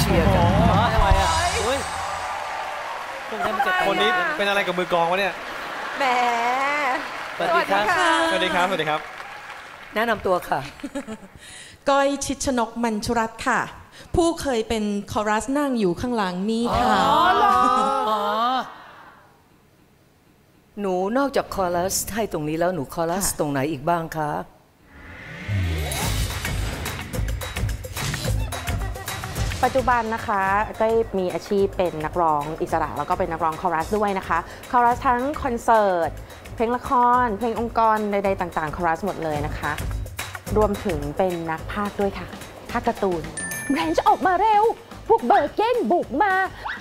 เชียร์กันทำไมอะเฮ้ยพวกนั้นมันจะคนนี้เป็นอะไรกับมือกลองวะเนี่ยแหมสวัสดีครับสวัสดีครับ สวัสดีครับ แนะนำตัวค่ะ ก้อยชิดชนกมันชุรัตน์ค่ะ ผู้เคยเป็นคอรัสนั่งอยู่ข้างหลังนี้ค่ะอ๋อหนูนอกจากคอรัสให้ตรงนี้แล้วหนูคอรัสค่ะตรงไหนอีกบ้างคะ ปัจจุบันนะคะก็มีอาชีพเป็นนักร้องอิสระ แล้วก็เป็นนักร้องคอรัสด้วยนะคะคอรัสทั้งคอนเสิร์ตเพลงละคร เพลงองค์กรใดๆต่างๆคอรัสหมดเลยนะคะ รวมถึงเป็นนักพากย์ด้วยค่ะพากย์การ์ตูนแบรนด์จะออกมาเร็ว พวกเบอร์เก้นบุกมา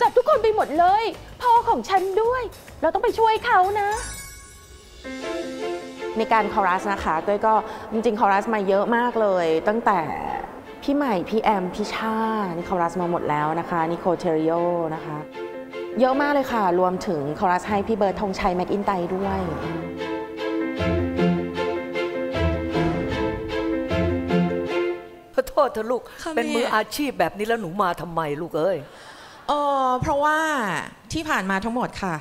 จับทุกคนไปหมดเลย พ่อของฉันด้วย เราต้องไปช่วยเขานะในการคอรัสนะคะต้วยก็จริงๆคอรัสมาเยอะมากเลย ตั้งแต่ พี่ใหม่ พี่แอม พี่ชานี่คอรัสมาหมดแล้วนะคะ นิโคเทริโอนะคะ เยอะมากเลยค่ะ รวมถึงคอรัสให้พี่เบิร์ดธงชัย แม็กอินไตด้วย ขอโทษเธอะลูก ค่ะเป็นแม่ มืออาชีพแบบนี้แล้วหนูมาทำไมลูกเอ้ย เออเพราะว่าที่ผ่านมาทั้งหมดค่ะ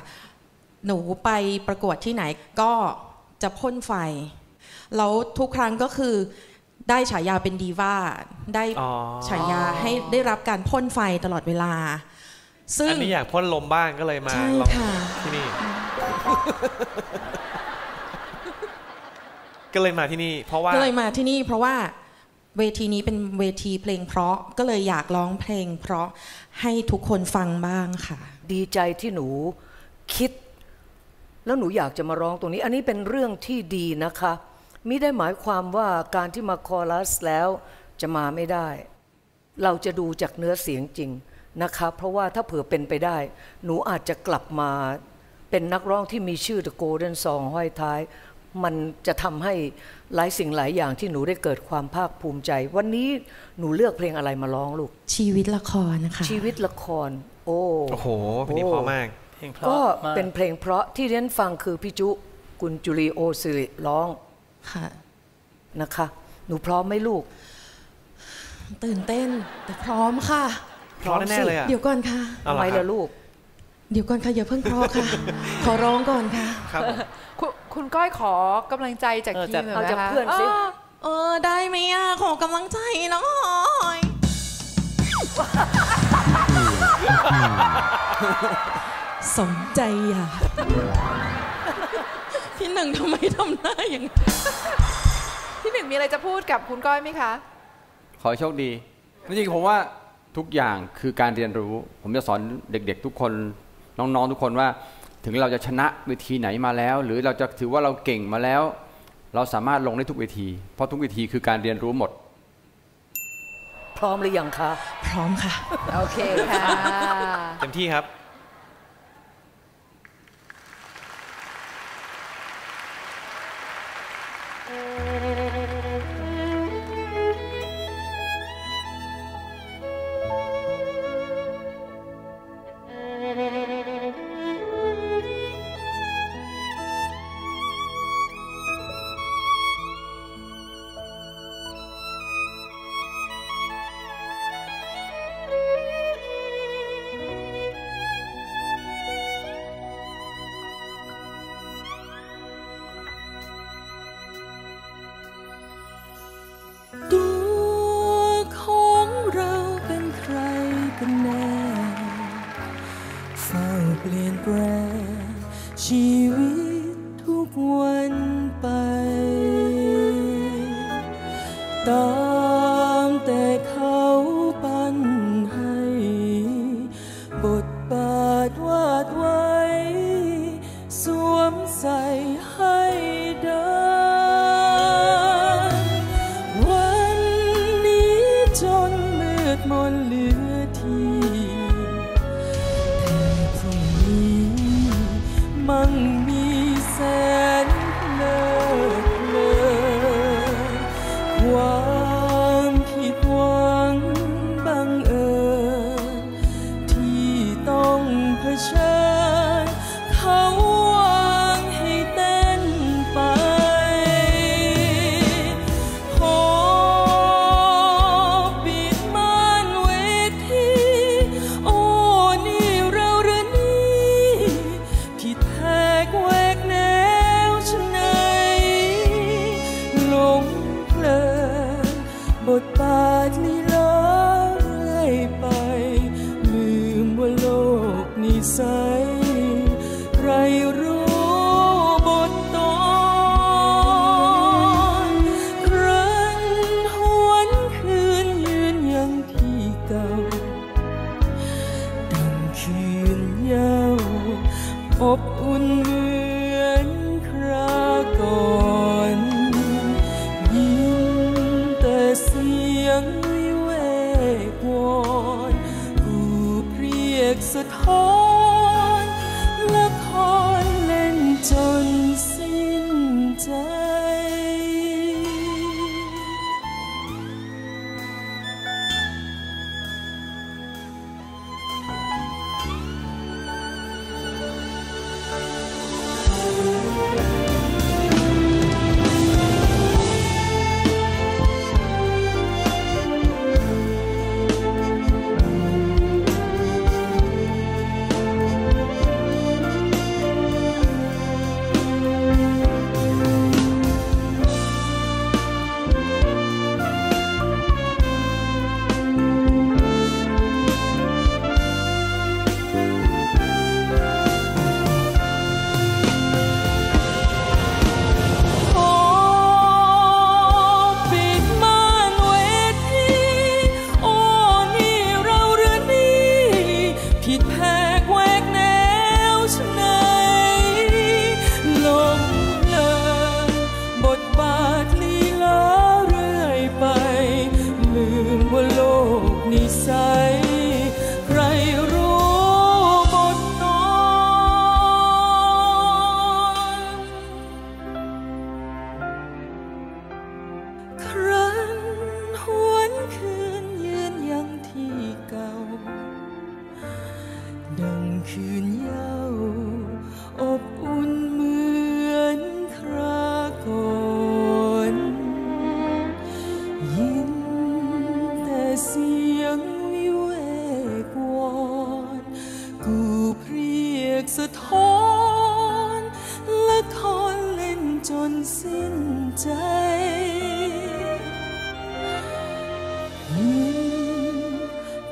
หนูไปประกวดที่ไหนก็จะพ่นไฟ แล้วทุกครั้งก็คือ ได้ฉายาเป็นดีว่าได้อ๋อฉายาให้ได้รับการพ่นไฟตลอดเวลา ซึ่งอันนี้อยากพ่นลมบ้างก็เลยมาใช่ลองค่ะที่นี่ ก็เลยมาที่นี่ เพราะว่าก็เลยมาที่นี่ เพราะว่าเวทีนี้เป็นเวทีเพลงเพราะก็เลยอยากร้องเพลง เพราะให้ทุกคนฟังบ้างค่ะ ดีใจที่หนูคิด แล้วหนูอยากจะมาร้องตรงนี้ อันนี้เป็นเรื่องที่ดีนะคะ มิได้หมายความว่าการที่มาคอรัสแล้วจะมาไม่ได้ เราจะดูจากเนื้อเสียงจริงนะคะเพราะว่าถ้าเผื่อเป็นไปได้ หนูอาจจะกลับมาเป็นนักร้องที่มีชื่อ The Golden Song ห้อยท้าย มันจะทำให้หลายสิ่งหลายอย่างที่หนูได้เกิดความภาคภูมิใจ วันนี้หนูเลือกเพลงอะไรมาร้องลูก ชีวิตละครนะคะ ชีวิตละคร โอ้โอ้โหเพลงนี้เพอมากเพลงเพราะก็มากเป็นเพลงเพราะที่เรียนฟังคือพี่จุ กุลจุลีโอสิริร้อง ค่ะนะคะ หนูพร้อมไหมลูก ตื่นเต้นแต่พร้อมค่ะเพราะแน่ๆเลยอะเดี๋ยวก่อนค่ะ เอาทำไมล่ะครัล่ะบ ลูก เดี๋ยวก่อนค่ะอย่าเพิ่งเพราะค่ะ ขอร้องก่อนค่ะ ครับผม คุณคุณก้อยขอกำลังใจจากเออทีจากมหน่อยเอาไหมจากคะเพื่อนสิ เออได้ไหมอะขอกำลังใจหน่อยสมใจอะ พี่หนึ่งทำไมทำหน้าอย่างนั้นพี่หนึ่งมีอะไรจะพูดกับคุณก้อยไหมคะ ขอให้โชคดีจริงๆผมว่าทุกอย่างคือการเรียนรู้ ผมจะสอนเด็กๆ ทุกคนน้องๆทุกคนว่า ถึงเราจะชนะเวทีไหนมาแล้ว หรือเราจะถือว่าเราเก่งมาแล้ว เราสามารถลงได้ทุกเวที เพราะทุกเวทีคือการเรียนรู้หมด พร้อมหรือยังคะ พร้อมค่ะ โอเคค่ะ เต็มที่ครับ มี รียก นเย้าอบอุ่นเหมือนคราก่อนยินแต่เสียงวิเวกวอนกูเพรียกสะท้อนละครเล่นจนสิ้นใจยิน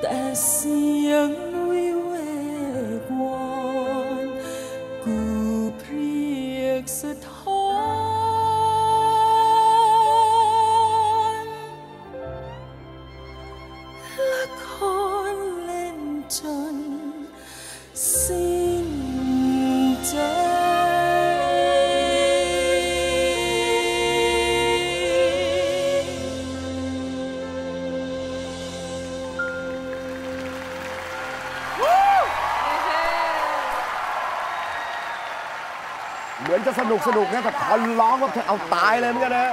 แต่เสียง สนุกสนุกนะแต่พอร้องว่าเธอเอาตายเลยเหมือนกันนะ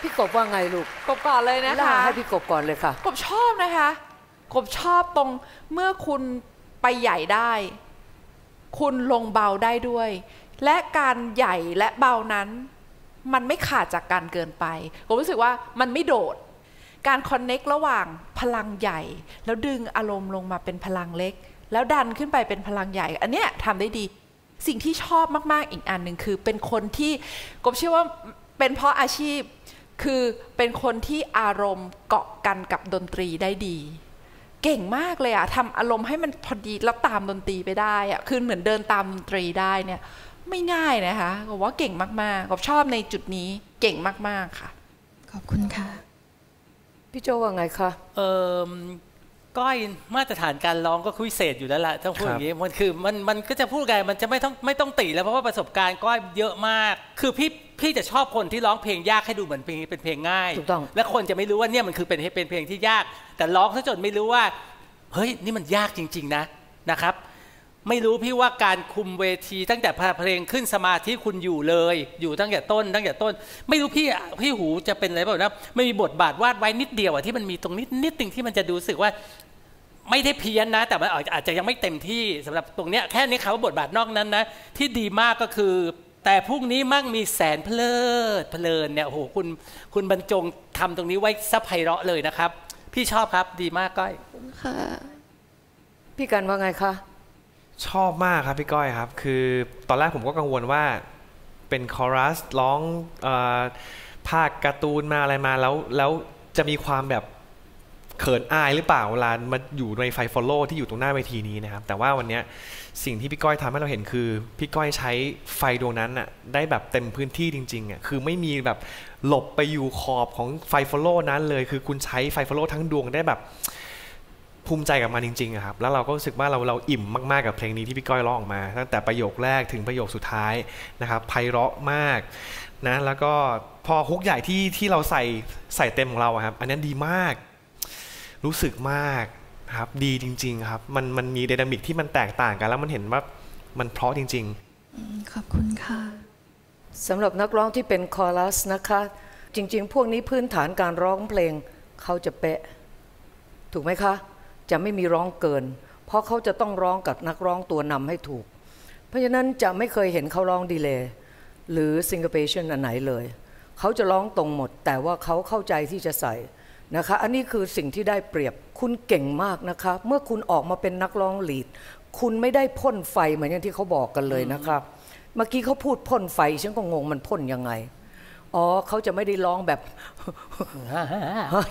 พี่กบว่าไงลูกกบก่อนเลยนะล่าคะให้พี่กบก่อนเลยค่ะ กบชอบนะคะ กบชอบตรงเมื่อคุณไปใหญ่ได้ คุณลงเบาได้ด้วย และการใหญ่และเบานั้น มันไม่ขาดจากการเกินไป ผมรู้สึกว่ามันไม่โดด การคอนเน็กระหว่างพลังใหญ่ แล้วดึงอารมณ์ลงมาเป็นพลังเล็ก แล้วดันขึ้นไปเป็นพลังใหญ่ อันเนี้ยทำได้ดี สิ่งที่ชอบมาก ๆ อีกอันหนึ่งคือเป็นคนที่กบเชื่อว่าเป็นเพราะอาชีพคือเป็นคนที่อารมณ์เกาะกันกับดนตรีได้ดี เก่งมากเลยอะทำอารมณ์ให้มันพอดีแล้วตามดนตรีไปได้อะคือเหมือนเดินตามดนตรีได้เนี่ยไม่ง่ายนะคะกบว่าเก่งมากๆกบชอบในจุดนี้เก่งมากๆค่ะ ขอบคุณค่ะ พี่โจว่าไงคะเออ ก้อยมาตรฐานการร้องก็คุยเศษอยู่แล้วล่ะต้องพูดอย่างนี้มันคือมันมันก็จะพูดไงมันจะไม่ต้องไม่ต้องติแล้วเพราะว่าประสบการณ์ก้อยเยอะมาก คือพี่พี่จะชอบคนที่ร้องเพลงยากให้ดูเหมือนเพลงเป็นเพลงง่ายถูกต้องและคนจะไม่รู้ว่าเนี่ยมันคือเป็นเป็นเพลงที่ยาก แต่ร้องซะจนไม่รู้ว่า เฮ้ยนี่มันยากจริง ๆ นะนะครับ ไม่รู้พี่ว่าการคุมเวทีตั้งแต่เพลงขึ้นสมาธิคุณอยู่เลย อยู่ตั้งแต่ต้น ตั้งแต่ต้น ไม่รู้พี่พี่หูจะเป็นอะไรเปล่านะไม่มีบทบาทวาดไว้นิดเดียวอะที่มันมีตรงนิดนิดหนึ่งที่มันจะดูสึกว่า ไม่ได้เพี้ยนนะ แต่มันอาจอาจจะยังไม่เต็มที่สำหรับตรงเนี้ยแค่นี้ครับว่าบทบาทนอกนั้นนะ ที่ดีมากก็คือ แต่พรุ่งนี้มั่งมีแสนเพลิดเพลินเนี่ยโอ้โหคุณคุณบรรจงทำตรงนี้ไว้ซับไพเราะเลยนะครับ พี่ชอบครับดีมากก้อยค่ะพี่กันว่าไงคะชอบมากครับพี่ก้อยครับ คือตอนแรกผมก็กังวลว่าเป็นคอรัสร้องเออพากย์การ์ตูนมาอะไรมาแล้วแล้วจะมีความแบบ เขินอายหรือเปล่าเวลามาอยู่ในไฟ follow ที่อยู่ตรงหน้าเวทีนี้นะครับ แต่ว่าวันนี้สิ่งที่พี่ก้อยทำให้เราเห็นคือ พี่ก้อยใช้ไฟดวงนั้นอะได้แบบเต็มพื้นที่จริงๆอะคือไม่มีแบบหลบไปอยู่ขอบของไฟ follow นั้นเลย คือคุณใช้ไฟ follow ทั้งดวงได้แบบภูมิใจกับมันจริงๆครับ แล้วเราก็รู้สึกว่าเราเราอิ่มมากๆกับเพลงนี้ที่พี่ก้อยร้องออกมา ตั้งแต่ประโยคแรกถึงประโยคสุดท้ายนะครับไพเราะมากนะ แล้วก็พอฮุกใหญ่ที่ที่เราใส่ใส่เต็มของเราครับ อันนั้นดีมาก รู้สึกมากครับดีจริง ๆ ครับ มันมันมีไดนามิกที่มันแตกต่างกัน แล้วมันเห็นว่ามันเพราะจริง ๆ ขอบคุณค่ะสำหรับนักร้องที่เป็นคอรัสนะคะ จริง ๆ พวกนี้พื้นฐานการร้องเพลงเขาจะเป๊ะ ถูกไหมคะ จะไม่มีร้องเกิน เพราะเขาจะต้องร้องกับนักร้องตัวนำให้ถูก เพราะฉะนั้นจะไม่เคยเห็นเขาร้อง delay หรือ syncopation อันไหนเลย เขาจะร้องตรงหมด แต่ว่าเขาเข้าใจที่จะใส่ นะคะ อันนี้คือสิ่งที่ได้เปรียบคุณเก่งมากนะคะ เมื่อคุณออกมาเป็นนักร้อง lead คุณไม่ได้พ่นไฟเหมือนอย่างที่เขาบอกกันเลยนะคะเมื่อกี้เขาพูดพ่นไฟฉันก็งงมันพ่นยังไงอ๋อเขาจะไม่ได้ร้องแบบ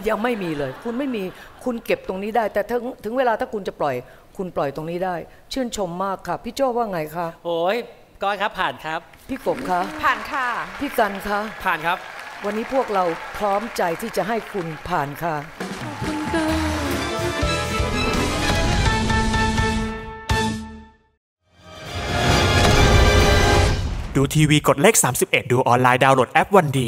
ยังไม่มีเลย คุณไม่มีคุณเก็บตรงนี้ได้ แต่ถึงถึงเวลาถ้าคุณจะปล่อย คุณปล่อยตรงนี้ได้ ชื่นชมมากค่ะ พี่โจ้ว่าไงคะโอ้ยก้อยครับผ่านครับ พี่กบคะผ่านค่ะ พี่กันคะผ่านครับ วันนี้พวกเราพร้อมใจที่จะให้คุณผ่านค่ะ ดูทีวีกดเลข 31 ดูออนไลน์ดาวน์โหลดแอปวันดี